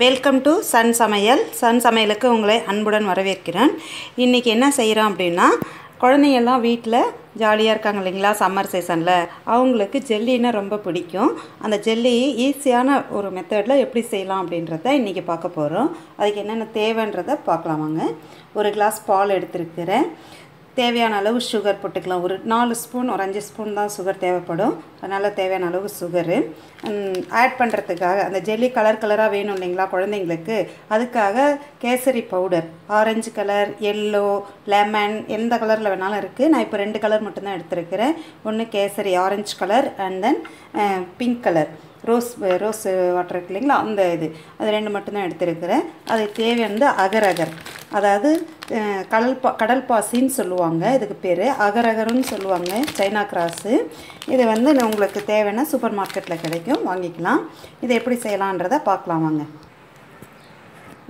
Welcome to Sun Samayal Sun சமையலுக்கு உங்களை அன்புடன் வரவேற்கிறேன். இன்றைக்கி என்ன செய்கிறோம் அப்படின்னா குழந்தைங்கள்லாம் வீட்டில் ஜாலியாக இருக்காங்க இல்லைங்களா சம்மர் சீசனில் அவங்களுக்கு ஜெல்லின்னா ரொம்ப பிடிக்கும். அந்த ஜெல்லி ஈஸியான ஒரு மெத்தடில் எப்படி செய்யலாம் அப்படின்றத இன்றைக்கி பார்க்க போகிறோம் அதுக்கு என்னென்ன தேவைன்றதை பார்க்கலாம் வாங்க. ஒரு கிளாஸ் பால் எடுத்துருக்கிறேன். தேவையான அளவு சுகர் போட்டுக்கலாம். ஒரு நாலு ஸ்பூன் ஒரு அஞ்சு ஸ்பூன் தான் சுகர் தேவைப்படும். அதனால் தேவையான அளவு சுகரு ஆட் பண்ணுறதுக்காக அந்த ஜெல்லி கலர் கலராக வேணும் இல்லைங்களா குழந்தைங்களுக்கு? அதுக்காக kesari powder orange colour yellow lemon எந்த கலரில் வேணாலும் இருக்குது நான் இப்போ ரெண்டு கலர் மட்டும்தான் எடுத்துருக்கிறேன். ஒன்று kesari orange colour and then pink colour rose rose water இருக்கு இல்லைங்களா? அந்த இது. அது ரெண்டு மட்டும்தான் எடுத்துருக்கிறேன். அது தேவையானது அகர் அகர். அதாவது கடல் பா கடல் பாசின்னு சொல்லுவாங்க இதுக்கு பேர். அகரகருன்னு சொல்லுவாங்க சைனா கிராஸு. இது வந்து உங்களுக்கு தேவைன்னா சூப்பர் மார்க்கெட்டில் கிடைக்கும். வாங்கிக்கலாம். இதை எப்படி செய்யலான்றதை பார்க்கலாம் வாங்க.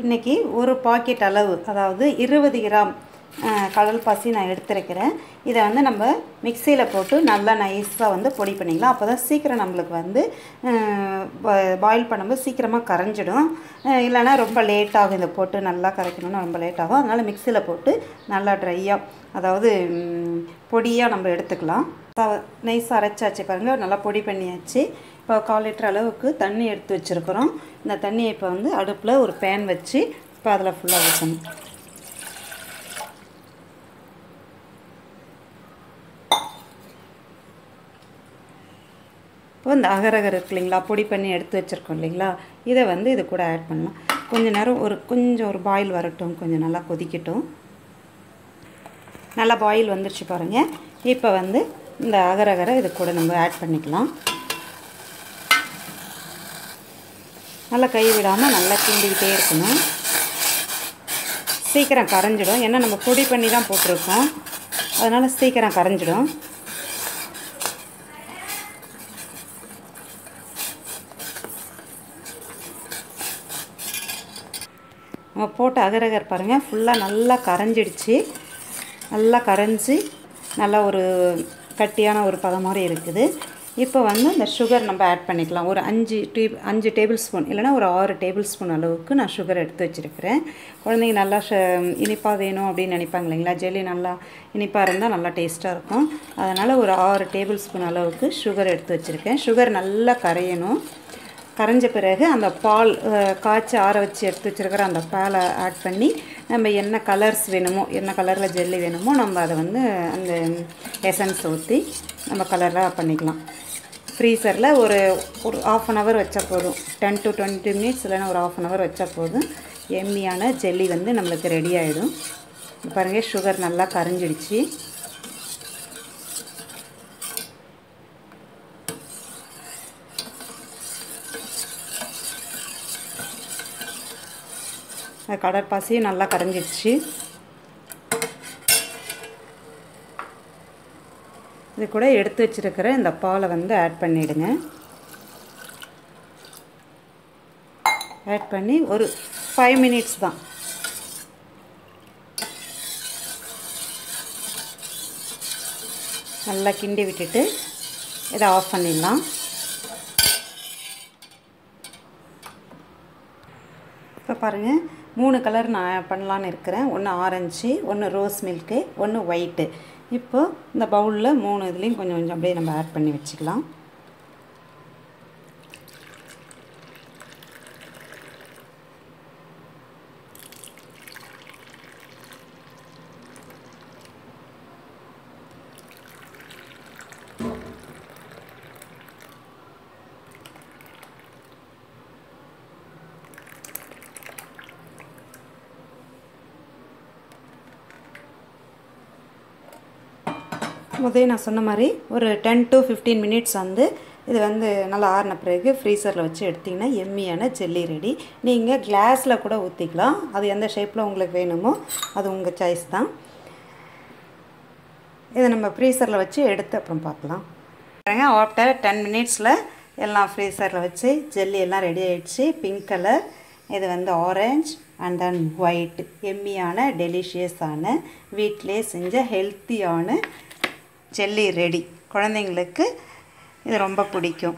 இன்றைக்கி ஒரு பாக்கெட் அளவு அதாவது இருபது கிராம் கடல் பாசி நான் எடுத்துருக்கிறேன். இதை வந்து நம்ம மிக்சியில் போட்டு நல்லா நைஸாக வந்து பொடி பண்ணிக்கலாம். அப்போ தான் சீக்கிரம் நம்மளுக்கு வந்து பாயில் பண்ணும்போது சீக்கிரமாக கரைஞ்சிடும். இல்லைனா ரொம்ப லேட் ஆகும். இதை போட்டு நல்லா கரைக்கணும்னா ரொம்ப லேட் ஆகும். அதனால் மிக்சியில் போட்டு நல்லா ட்ரையாக அதாவது பொடியாக நம்ம எடுத்துக்கலாம். நைஸாக அரைச்சாச்சு பாருங்கள் நல்லா பொடி பண்ணியாச்சு. இப்போ கால் லிட்டர் அளவுக்கு தண்ணி எடுத்து வச்சுருக்குறோம். இந்த தண்ணியை இப்போ வந்து அடுப்பில் ஒரு பேன் வச்சு இப்போ அதில் ஃபுல்லாக வச்சணும் இப்போ இந்த அகரகர் இருக்கு இல்லைங்களா பொடி பண்ணி எடுத்து வச்சுருக்கோம் இல்லைங்களா இதை வந்து இது கூட ஆட் பண்ணலாம். கொஞ்சம் நேரம் ஒரு கொஞ்சம் ஒரு பாயில் வரட்டும் கொஞ்சம் நல்லா கொதிக்கட்டும். நல்லா பாயில் வந்துருச்சு பாருங்கள் இப்போ வந்து இந்த அகரகரை இது கூட நம்ம ஆட் பண்ணிக்கலாம். நல்லா கை விடாமல் நல்லா கிண்டிக்கிட்டே இருக்கணும். சீக்கிரம் கரைஞ்சிடும். ஏன்னா நம்ம பொடி பண்ணி தான் போட்டிருக்கோம். அதனால் சீக்கிரம் கரைஞ்சிடும். நம்ம போட்ட அகரகர் பாருங்கள் ஃபுல்லாக நல்லா கரைஞ்சிடுச்சு. நல்லா கரைஞ்சி நல்லா ஒரு கட்டியான ஒரு பதம் மாதிரி இருக்குது. இப்போ வந்து இந்த சுகர் நம்ம ஆட் பண்ணிக்கலாம். ஒரு அஞ்சு டீ அஞ்சு டேபிள் ஸ்பூன் இல்லைனா ஒரு ஆறு டேபிள் ஸ்பூன் அளவுக்கு நான் சுகர் எடுத்து வச்சுருக்கிறேன். குழந்தைங்க நல்லா ஷ இனிப்பாக வேணும் அப்படின்னு நினைப்பாங்க இல்லைங்களா? ஜெல்லி நல்லா இனிப்பாக இருந்தால் நல்லா டேஸ்ட்டாக இருக்கும். அதனால் ஒரு ஆறு டேபிள் ஸ்பூன் அளவுக்கு சுகர் எடுத்து வச்சுருக்கேன். சுகர் நல்லா கரையணும். கரைஞ்ச பிறகு அந்த பால் காய்ச்சி ஆற வச்சு எடுத்து வச்சுருக்கிற அந்த பாலை ஆட் பண்ணி நம்ம என்ன கலர்ஸ் வேணுமோ என்ன கலரில் ஜெல்லி வேணுமோ நம்ம அதை வந்து அந்த எசன்ஸ் ஊற்றி நம்ம கலராக பண்ணிக்கலாம். ஃப்ரீசரில் ஒரு ஒரு ஆஃப் அன் ஹவர் வச்சா போதும். டென் டு டுவெண்ட்டி மினிட்ஸ் இல்லைன்னா ஒரு ஆஃப் அன் ஹவர் வச்சா போதும். எம்மியான ஜெல்லி வந்து நம்மளுக்கு ரெடி ஆகிடும் பாருங்கள் சுகர் நல்லா கரைஞ்சிடுச்சு. கடற்பாசியும் நல்லா கரைஞ்சிடுச்சு இது கூட எடுத்து வச்சுருக்கிற இந்த பாலை வந்து ஆட் பண்ணிவிடுங்க ஆட் பண்ணி ஒரு ஃபைவ் மினிட்ஸ் தான். நல்லா கிண்டி விட்டுட்டு இதை ஆஃப் பண்ணிடலாம். இப்போ பாருங்கள் மூணு கலர் நான் பண்ணலான்னு இருக்கிறேன். ஒன்று ஆரஞ்சு ஒன்று ரோஸ் மில்க்கு ஒன்று ஒயிட்டு இப்போது இந்த பவுலில் மூணு இதுலேயும் கொஞ்சம் கொஞ்சம் அப்படியே நம்ம ஆட் பண்ணி வச்சுக்கலாம். முதே நான் சொன்ன மாதிரி ஒரு டென் டு ஃபிஃப்டீன் மினிட்ஸ் வந்து இது வந்து நல்லா ஆறின பிறகு ஃப்ரீசரில் வச்சு எடுத்திங்கன்னா எம்மியான ஜெல்லி ரெடி நீங்கள் கிளாஸில் கூட ஊற்றிக்கலாம் அது எந்த ஷேப்பில் உங்களுக்கு வேணுமோ அது உங்கள் சாய்ஸ் தான். இதை நம்ம ஃப்ரீசரில் வச்சு எடுத்து அப்புறம் பார்க்கலாம். பாருங்க ஆஃப்டர் டென் மினிட்ஸில் எல்லாம் ஃப்ரீசரில் வச்சு ஜெல்லி எல்லாம் ரெடி ஆகிடுச்சு பிங்க் கலர் இது வந்து ஆரஞ்ச் அண்ட் தென் ஒயிட் எம்மியான டெலிஷியஸான வீட்டிலே செஞ்ச ஹெல்த்தியான ஜெல்லி ரெடி குழந்தைங்களுக்கு இது ரொம்ப பிடிக்கும்.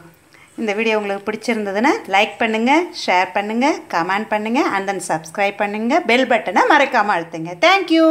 இந்த வீடியோ உங்களுக்கு பிடிச்சிருந்ததுன்னா லைக் பண்ணுங்கள் ஷேர் பண்ணுங்கள் கமெண்ட் பண்ணுங்கள் அண்ட் தென் சப்ஸ்கிரைப் பண்ணுங்கள் பெல் பட்டனை மறக்காமல் அழுத்துங்க. தேங்க்யூ